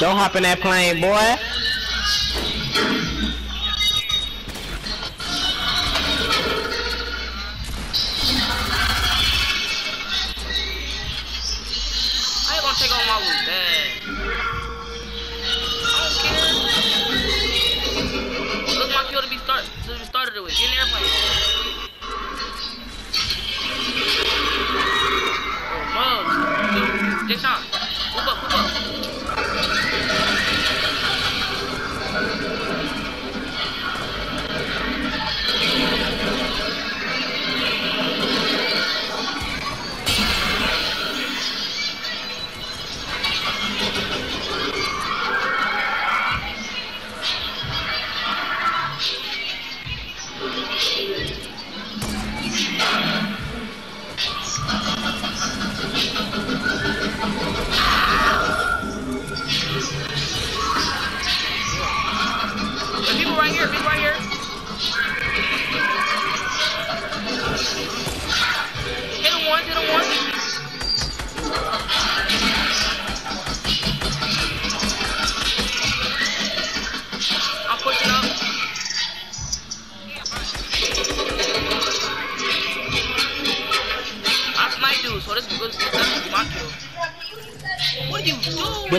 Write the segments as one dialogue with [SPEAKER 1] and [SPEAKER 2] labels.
[SPEAKER 1] Don't hop in that plane, boy.
[SPEAKER 2] I ain't gonna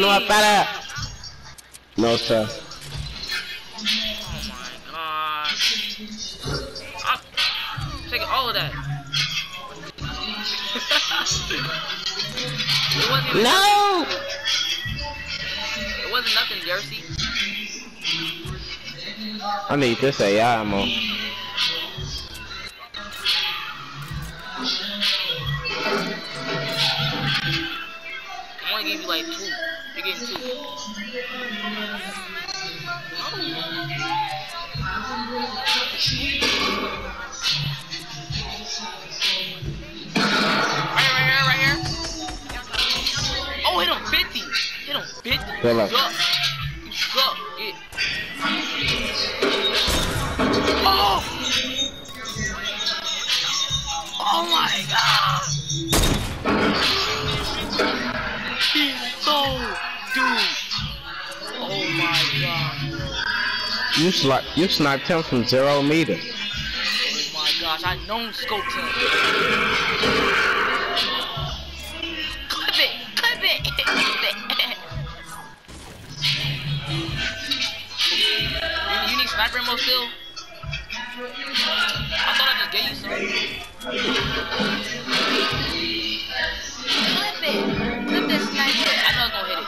[SPEAKER 2] doing?
[SPEAKER 1] Get him up out of No, sir.
[SPEAKER 2] Oh my god. I'm all of that. it wasn't even
[SPEAKER 1] No!
[SPEAKER 2] It wasn't nothing, Jersey.
[SPEAKER 1] I need this AI ammo.
[SPEAKER 2] I'm only giving you like two. Getting two. Right here, right here, right here. Oh, hit him 50. Hit him 50.
[SPEAKER 1] Good luck.
[SPEAKER 2] You
[SPEAKER 1] sli you sniped him from zero meters.
[SPEAKER 2] Oh my gosh, I known scoped him. Clip it! Clip it! Clip it! you, you need sniper ammo still? I thought I just gave you some. Clip it! Clip this sniper! I know it's gonna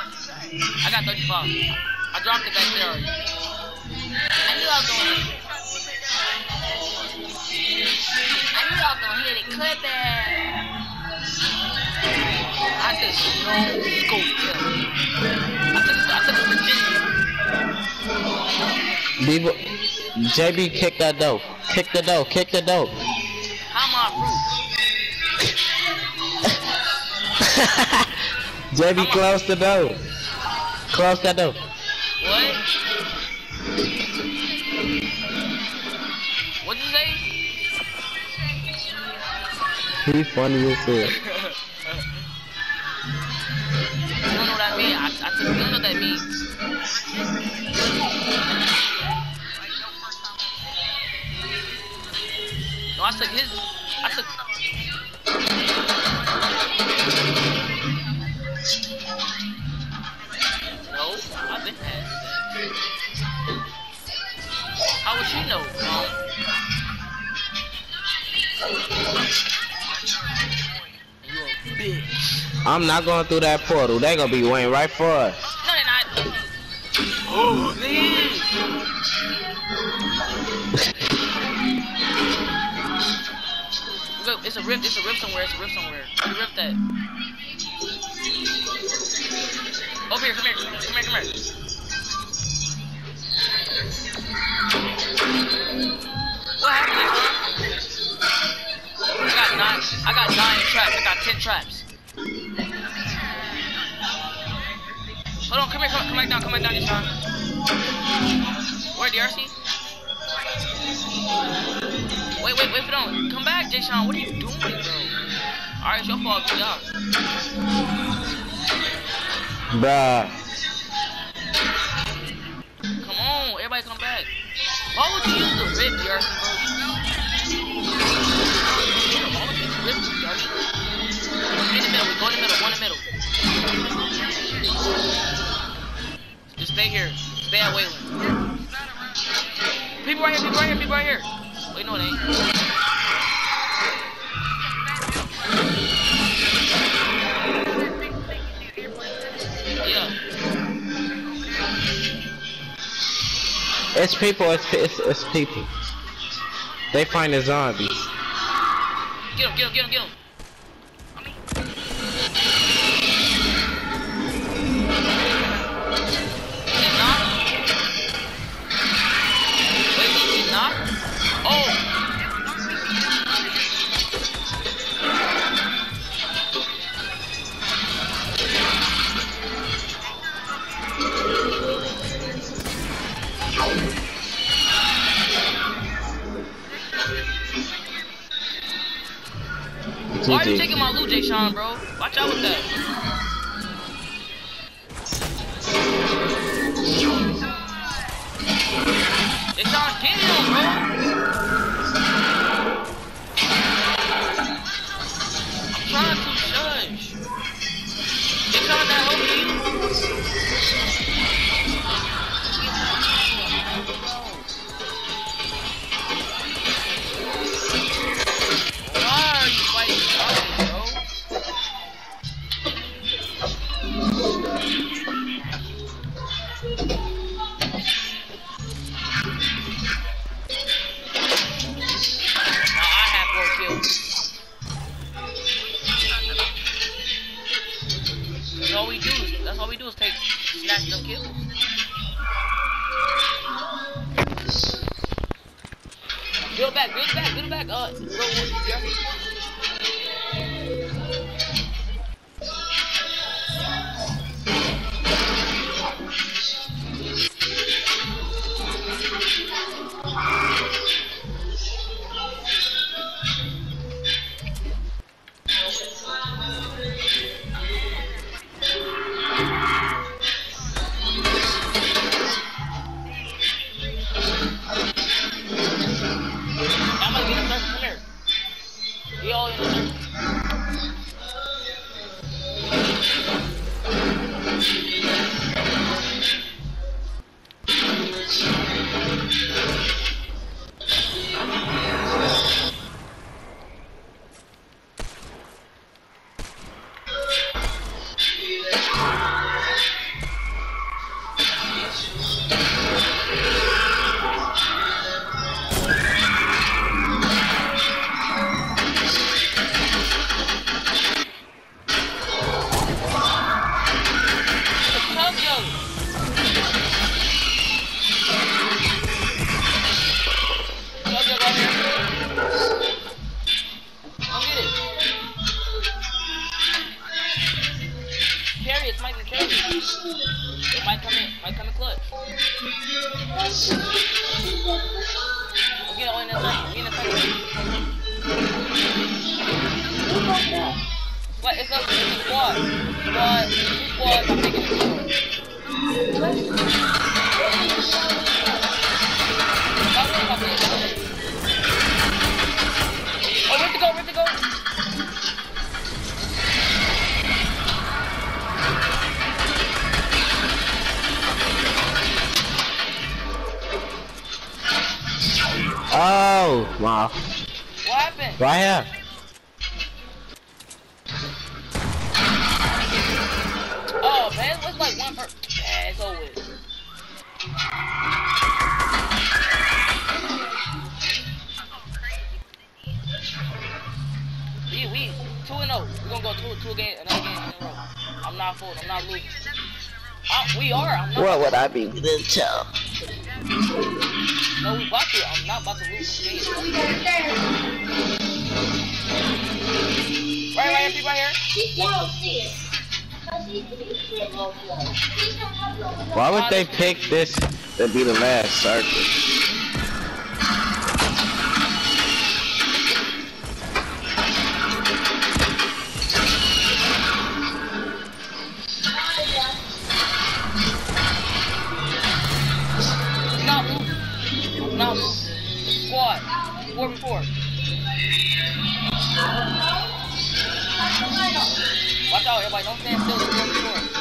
[SPEAKER 2] hit it. I got 35. I dropped it back there already. I knew I was gonna hit it. I knew I was gonna hit it. Clip it. I just no scope him. I took I took Virginia.
[SPEAKER 1] JB, kick that dope. Kick the dope. Kick the dope.
[SPEAKER 2] How am I
[SPEAKER 1] JB, close the door. Close that door. He's funny as hell.
[SPEAKER 2] You don't know what. I, took, you know what that means. I took his. I took.
[SPEAKER 1] I'm not going through that portal. They gonna be waiting right for us.
[SPEAKER 2] No, they're not. Oh, man. Look, it's a rift. It's a rift somewhere. It's a rift somewhere. Where the rift at? Over here. Come here. Come here. Come here. What happened? Huh? I got nine. I got nine traps. I got ten traps. Hold on, come here, come, come back down, come back down, Deshaun. Where, DRC? Wait, wait, wait for them. Come back, Deshaun. What are you doing, bro? Alright, it's your fault, good job.
[SPEAKER 1] Bruh.
[SPEAKER 2] Come on, everybody come back. Why would you use the rip, DRC, bro? People right here, people right here, people right here. Wait, no, it ain't. Yeah.
[SPEAKER 1] It's people. It's it's, it's people. They find the zombies.
[SPEAKER 2] Get him, get him, get him, get him. Why are you taking my loot, Jay Sean, bro? Watch out with that. Jay Sean, get him, bro! All we do. Is, that's all we do is take snatch them kills. Build back, build back, build back. Uh, go, it. Oh, where'd to go, where'd to go?
[SPEAKER 1] Oh, wow.
[SPEAKER 2] What happened?
[SPEAKER 1] Right here.
[SPEAKER 2] I'm not full, I'm not losing. Uh, we are, I'm not.
[SPEAKER 1] What would I be this child?
[SPEAKER 2] No, we about to. I'm not about to lose this game. Right, right here, right here.
[SPEAKER 1] Why would they pick this to be the last circle?
[SPEAKER 2] um, squad. War before. Watch out, everybody. Don't stand still. War before.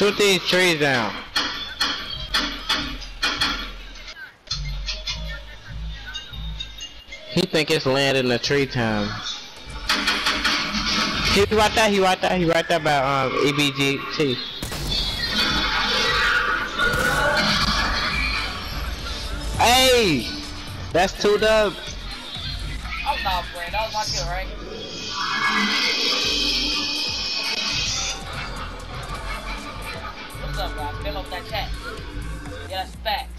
[SPEAKER 1] Shoot these trees down. He think it's land in the tree time. He right there, he right there, he right there by um EBGT. Hey! That's two dubs.
[SPEAKER 2] I'm not playing, that was my kill, right? Fill up that chat. Yeah, that's fact.